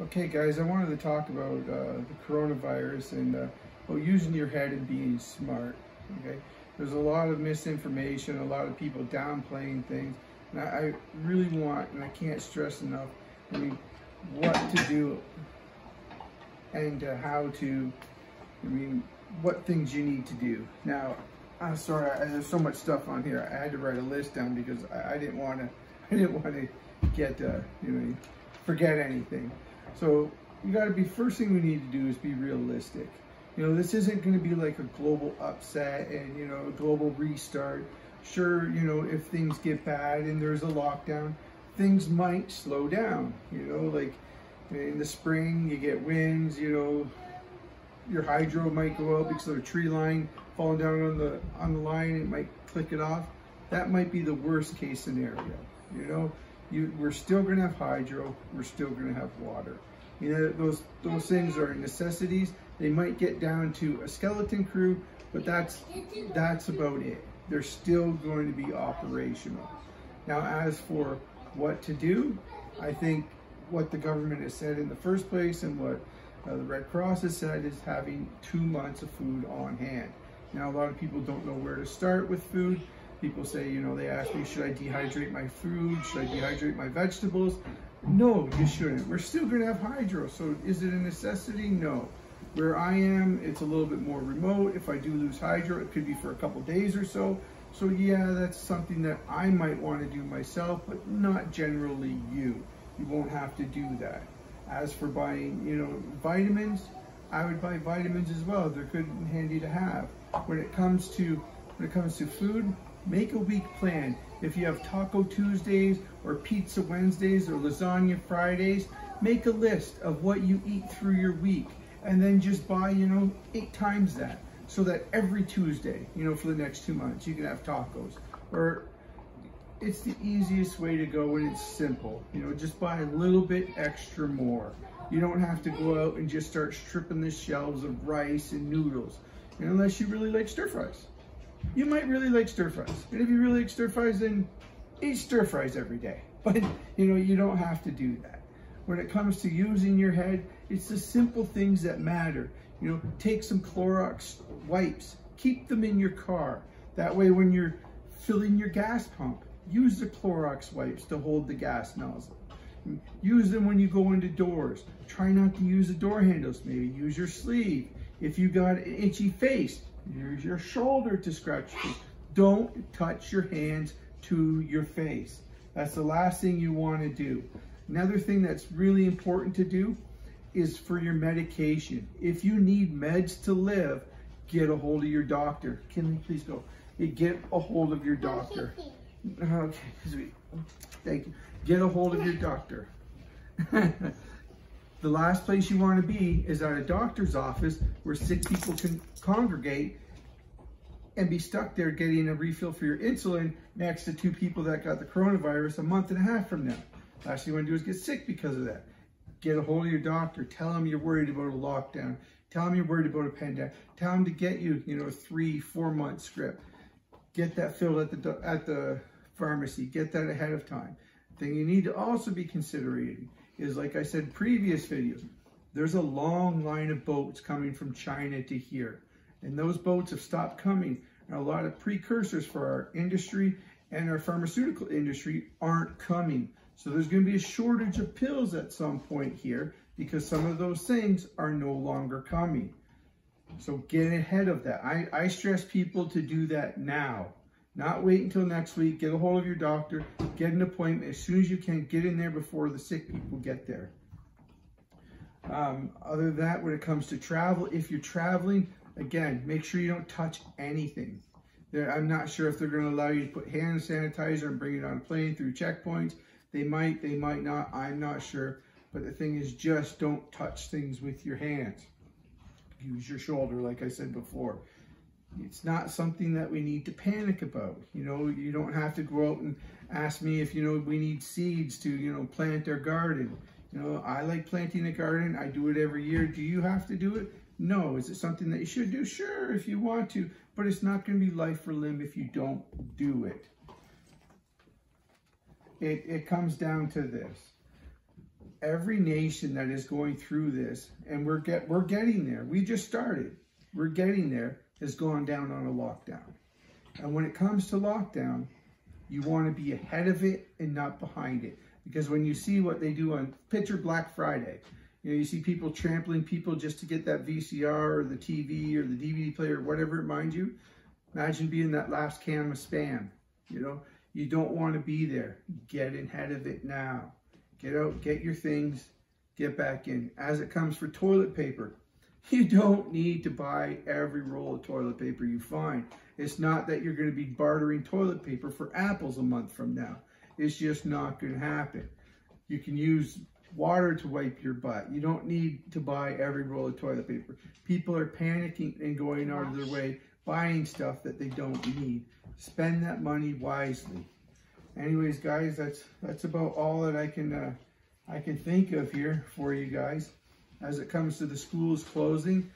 Okay, guys, I wanted to talk about uh, the coronavirus and uh, about using your head and being smart. Okay, there's a lot of misinformation, a lot of people downplaying things, and I, I really want, and I can't stress enough, I mean, what to do and uh, how to, I mean, what things you need to do. Now, I'm sorry, I, there's so much stuff on here. I had to write a list down because I, I didn't want to, I didn't want to get, uh, you know, forget anything. So you got to be, first thing we need to do is be realistic. You know, this isn't going to be like a global upset and, you know, a global restart. Sure, you know, if things get bad and there's a lockdown, things might slow down, you know, like in the spring you get winds, you know, your hydro might go out because of a tree line falling down on the on the line, it might click it off. That might be the worst case scenario, you know. You, we're still going to have hydro, we're still going to have water. You know, those those things are necessities. They might get down to a skeleton crew, but that's that's about it. They're still going to be operational. Now, as for what to do, I think what the government has said in the first place and what uh, the Red Cross has said is having two months of food on hand. Now, a lot of people don't know where to start with food. People say, you know, they ask me, should I dehydrate my food? Should I dehydrate my vegetables? No, you shouldn't. We're still going to have hydro. So is it a necessity? No. Where I am, it's a little bit more remote. If I do lose hydro, it could be for a couple days or so. So yeah, that's something that I might want to do myself, but not generally you. You won't have to do that. As for buying, you know, vitamins, I would buy vitamins as well. They're good and handy to have. When it comes to when it comes to food, make a week plan. If you have Taco Tuesdays or Pizza Wednesdays or Lasagna Fridays, make a list of what you eat through your week and then just buy, you know, eight times that so that every Tuesday, you know, for the next two months, you can have tacos. Or it's the easiest way to go and it's simple. You know, just buy a little bit extra more. You don't have to go out and just start stripping the shelves of rice and noodles, unless you really like stir fries. You might really like stir fries. And if you really like stir fries, then eat stir fries every day. But, you know, you don't have to do that. When it comes to using your head, it's the simple things that matter. You know, take some Clorox wipes, keep them in your car. That way when you're filling your gas pump, use the Clorox wipes to hold the gas nozzle. Use them when you go into doors. Try not to use the door handles. Maybe use your sleeve. If you got an itchy face, use your shoulder to scratch. Don't touch your hands to your face. That's the last thing you want to do. Another thing that's really important to do is for your medication. If you need meds to live, get a hold of your doctor. Can Kinley, please go. Get a hold of your doctor. Okay, sweet. Thank you. Get a hold of your doctor. the last place you want to be is at a doctor's office where sick people can congregate and be stuck there getting a refill for your insulin next to two people that got the coronavirus a month and a half from now. Last thing you want to do is get sick because of that. Get a hold of your doctor. Tell them you're worried about a lockdown. Tell them you're worried about a pandemic. Tell them to get you, you know, a three, four month script. Get that filled at the at the pharmacy. Get that ahead of time. Thing you need to also be considering is, like I said previous videos, there's a long line of boats coming from China to here. And those boats have stopped coming. And a lot of precursors for our industry and our pharmaceutical industry aren't coming. So there's going to be a shortage of pills at some point here because some of those things are no longer coming. So get ahead of that. I, I stress people to do that now. Not wait until next week. Get a hold of your doctor. Get an appointment as soon as you can. Get in there before the sick people get there. Um, other than that, when it comes to travel, if you're traveling, again, make sure you don't touch anything. I'm not sure if they're going to allow you to put hand sanitizer and bring it on a plane through checkpoints. They might, they might not. I'm not sure. But the thing is, just don't touch things with your hands. Use your shoulder, like I said before. It's not something that we need to panic about. You know, you don't have to go out and ask me if, you know, we need seeds to, you know, plant our garden. You know, I like planting a garden. I do it every year. Do you have to do it? No. Is it something that you should do? Sure, if you want to. But it's not going to be life or limb if you don't do it. It, it comes down to this. every nation that is going through this, and we're get we're getting there. We just started. We're getting there. Has gone down on a lockdown, and when it comes to lockdown, you want to be ahead of it and not behind it. Because when you see what they do on Picture Black Friday, you know you see people trampling people just to get that VCR or the TV or the DVD player, or whatever it minds you. Imagine being that last can of spam. You know, you don't want to be there. Get ahead of it now. Get out, get your things, get back in. As it comes for toilet paper, you don't need to buy every roll of toilet paper you find. It's not that you're going to be bartering toilet paper for apples a month from now. It's just not going to happen. You can use water to wipe your butt. You don't need to buy every roll of toilet paper. People are panicking and going out of their way buying stuff that they don't need. Spend that money wisely. Anyways, guys, that's that's about all that I can uh, I can think of here for you guys. As it comes to the schools closing,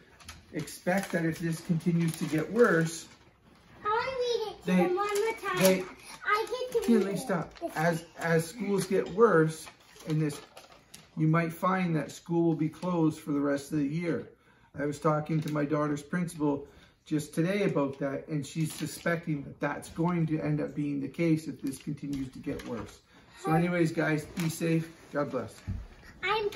expect that if this continues to get worse, I want to read it They- one more time. they- I get to read it. stop. As as schools get worse in this, you might find that school will be closed for the rest of the year. I was talking to my daughter's principal just today about that, and she's suspecting that that's going to end up being the case if this continues to get worse. So anyways, guys, be safe. God bless. I'm